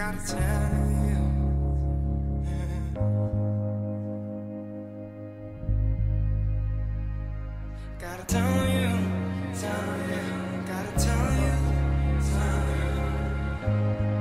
gotta tell you. Gotta tell you, tell you, gotta tell you, tell you.